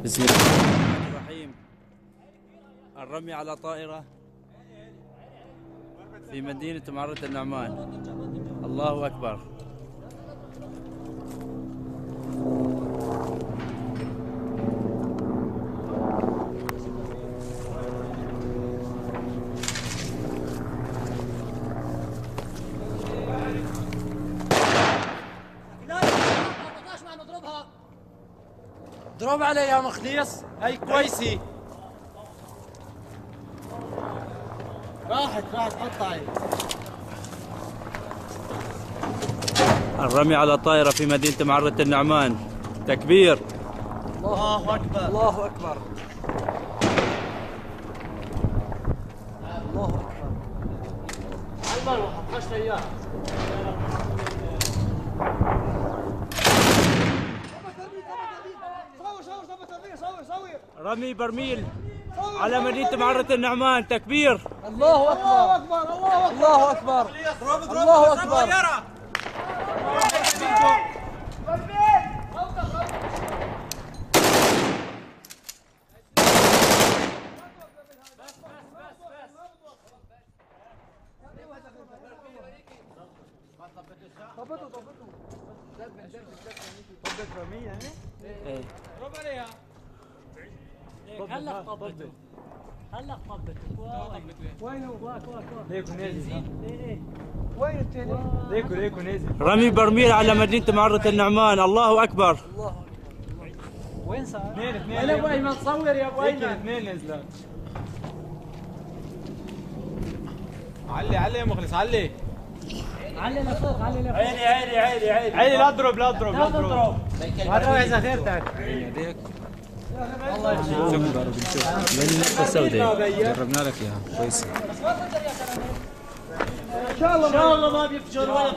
بسم الله. الرحمن الرحيم. الرمي على طائرة في مدينة معرة النعمان. الله أكبر. اضرب عليه يا مخليص هاي كويسة. راحت راحت قطعي الرمي على طائرة في مدينة معرة النعمان. تكبير. الله أكبر. الله أكبر. الله أكبر. على المروحة حشنا إياه رمي برميل. على مدينة معرة النعمان تكبير. الله أكبر. الله أكبر. الله أكبر. الله أكبر. إيه. هلا طبته هلا طبته وينه واك واك واك ليكو نازل إيه إيه. وين الثاني؟ ليكو ليكو نازل. رمي برميل على مدينة معرة النعمان الله أكبر. وين صار؟ اثنين اثنين يا ابو ايمن صور يا ابو ايمن اثنين نازلات علي علي يا مخلص علي. علي لفوق علي لفوق عيني عيني عيني عيني. عيني لا تضرب لا تضرب لا تضرب. هذا وين من السوداء جربنا لك اياها كويسه إن شاء الله ما بيفجر ولا